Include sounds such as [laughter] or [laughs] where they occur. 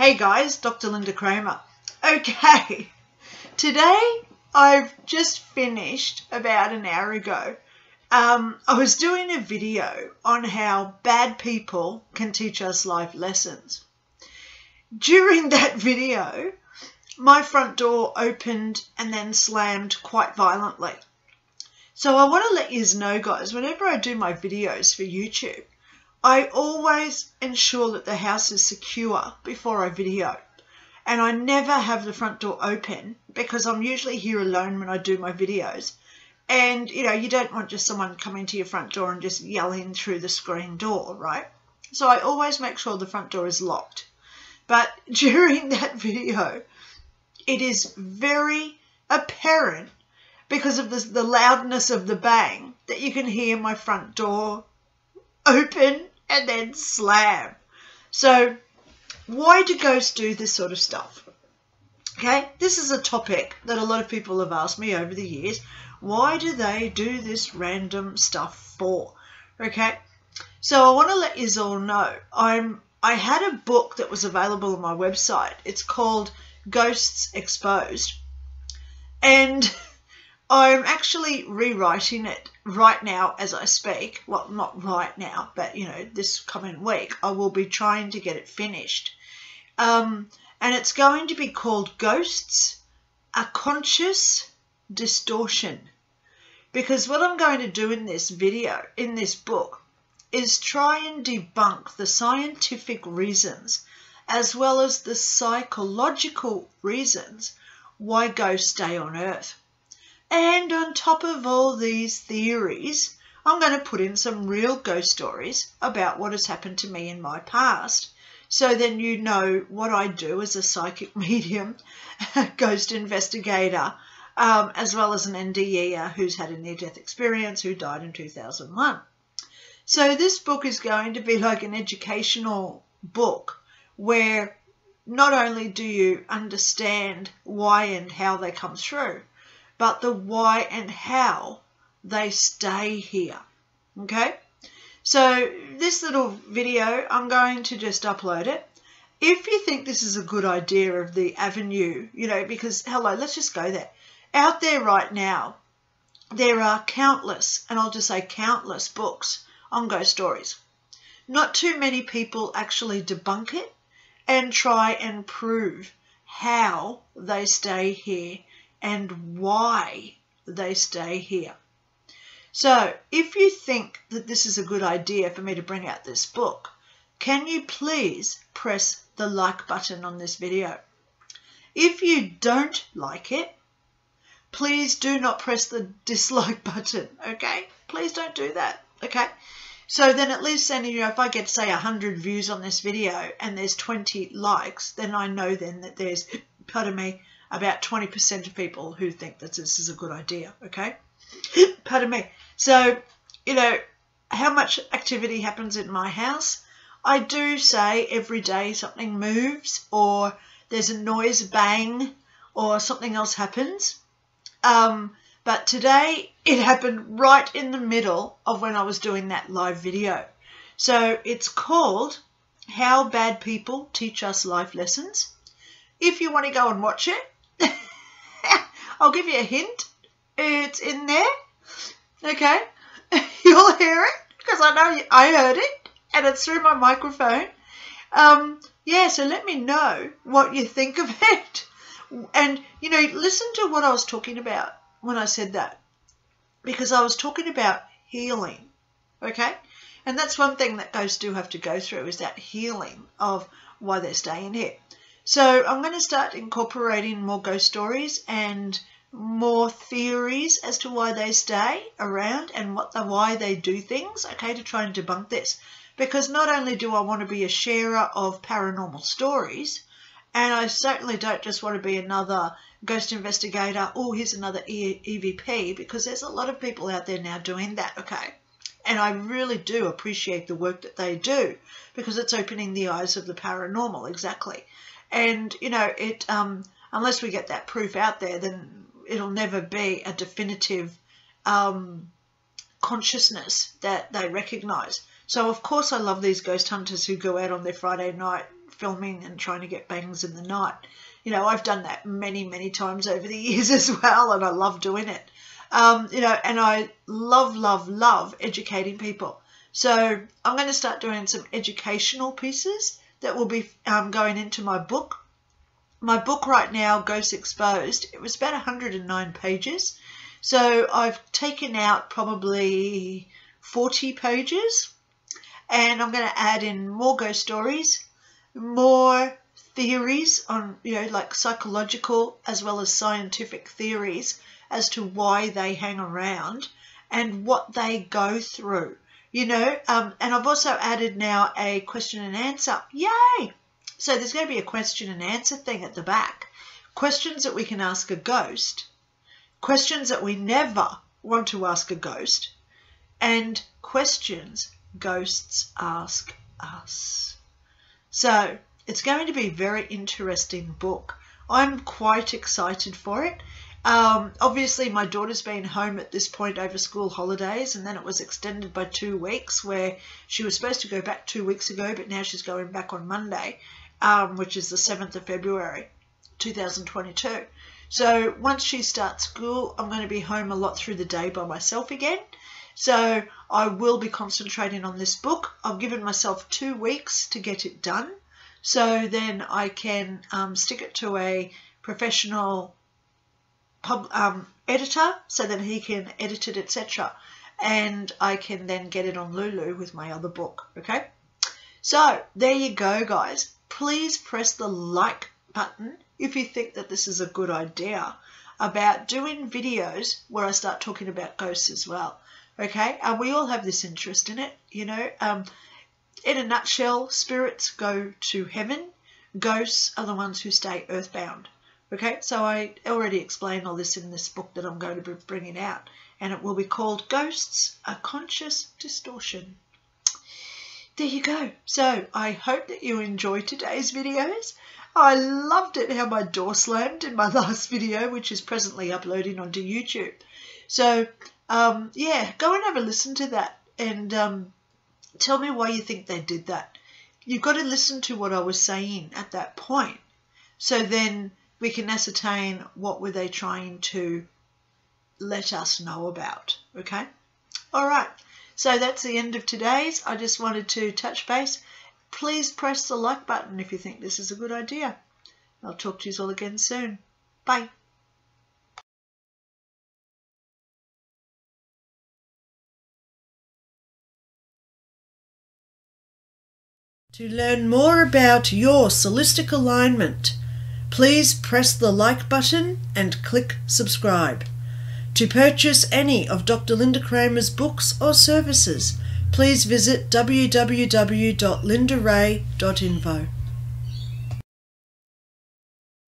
Hey guys, Dr. Lynda Cramer. Okay, today I've just finished about an hour ago. Um, I was doing a video on how bad people can teach us life lessons. During that video, my front door opened and then slammed quite violently. So I want to let you know, guys, whenever I do my videos for YouTube, I always ensure that the house is secure before I video. And I never have the front door open because I'm usually here alone when I do my videos. And, you know, you don't want just someone coming to your front door and just yelling through the screen door, right? So I always make sure the front door is locked. But [laughs] during that video, it is very apparent because of the loudness of the bang that you can hear my front door open and then slam. So why do ghosts do this sort of stuff? Okay, this is a topic that a lot of people have asked me over the years. Why do they do this random stuff for? Okay, so I want to let you all know I'm I had a book that was available on my website. It's called Ghosts Exposed. And [laughs] I'm actually rewriting it right now as I speak. Well, not right now, but you know, this coming week, I will be trying to get it finished. Um, and it's going to be called Ghosts, a Conscious Distortion. Because what I'm going to do in this video, in this book, is try and debunk the scientific reasons as well as the psychological reasons why ghosts stay on Earth. And on top of all these theories, I'm going to put in some real ghost stories about what has happened to me in my past. So then you know what I do as a psychic [laughs] medium, ghost investigator, um, as well as an NDEer who's had a near-death experience who died in 2001. So this book is going to be like an educational book where not only do you understand why and how they come through, but the why and how they stay here. Okay, so this little video, I'm going to just upload it. If you think this is a good idea of the avenue, you know, because hello, let's just go there. Out there right now, there are countless, and I'll just say countless books on ghost stories. Not too many people actually debunk it and try and prove how they stay here and why they stay here. So if you think that this is a good idea for me to bring out this book, can you please press the like button on this video? If you don't like it, please do not press the [laughs] dislike button, okay? Please don't do that, okay? So then at least then, you know, if I get, say, 100 views on this video and there's 20 likes, then I know then that there's, [laughs] pardon me, about 20% of people who think that this is a good idea, okay? [laughs] Pardon me. So, you know, how much activity happens in my house? I do say every day something moves or there's a noise bang or something else happens. Um, but today it happened right in the middle of when I was doing that live video. So it's called How Bad People Teach Us Life Lessons. If you want to go and watch it, [laughs] I'll give you a hint. It's in there. Okay. [laughs] You'll hear it because I know I heard it and it's through my microphone. Um, yeah, so let me know what you think of [laughs] it. And, you know, listen to what I was talking about when I said that because I was talking about healing. Okay. And that's one thing that ghosts do have to go through is that healing of why they're staying here. So I'm going to start incorporating more ghost stories and more theories as to why they stay around and what the why they do things, okay, to try and debunk this. Because not only do I want to be a sharer of paranormal stories, and I certainly don't just want to be another ghost investigator, oh, here's another EVP, because there's a lot of people out there now doing that, okay? And I really do appreciate the work that they do because it's opening the eyes of the paranormal, exactly. And, you know, it um, unless we get that proof out there, then it'll never be a definitive um, consciousness that they recognize. So, of course, I love these ghost hunters who go out on their Friday night filming and trying to get bangs in the night. You know, I've done that many, many times over the [laughs] years as well, and I love doing it. Um, you know, and I love, love, love educating people. So I'm going to start doing some educational pieces that will be um, going into my book. My book right now, Ghosts Exposed, it was about 109 pages. So I've taken out probably 40 pages and I'm going to add in more ghost stories, more theories on, you know, like psychological as well as scientific theories as to why they hang around and what they go through, you know. Um, and I've also added now a question and answer. Yay! So there's going to be a question and answer thing at the back. Questions that we can ask a ghost, questions that we never want to ask a ghost, and questions ghosts ask us. So it's going to be a very interesting book. I'm quite excited for it. Um, obviously, my daughter's been home at this point over school holidays, and then it was extended by two weeks, where she was supposed to go back two weeks ago, but now she's going back on Monday, um, which is the 7th of February 2022. So once she starts school, I'm going to be home a lot through the day by myself again. So I will be concentrating on this book. I've given myself two weeks to get it done. So then I can um, stick it to a professional pub, um, editor so that he can edit it, etc. And I can then get it on Lulu with my other book. Okay. So there you go, guys. Please press the like button if you think that this is a good idea about doing videos where I start talking about ghosts as well. Okay, and we all have this interest in it, you know. Um, in a nutshell, spirits go to heaven, ghosts are the ones who stay earthbound. Okay, so I already explained all this in this book that I'm going to be bringing out, and it will be called Ghosts, A Conscious Distortion. There you go. So I hope that you enjoyed today's videos. I loved it how my door slammed in my [laughs] last video, which is presently uploading onto YouTube. So um, yeah, go and have a listen to that and um, tell me why you think they did that. You've got to listen to what I was saying at that point. So then we can ascertain what were they trying to let us know about. Okay? All right. So that's the end of today's. I just wanted to touch base. Please press the like button if you think this is a good idea. I'll talk to you all again soon. Bye. To learn more about your solistic alignment, please press the like button and click subscribe. To purchase any of Dr. Lynda Cramer's books or services, please visit www.lyndarae.info.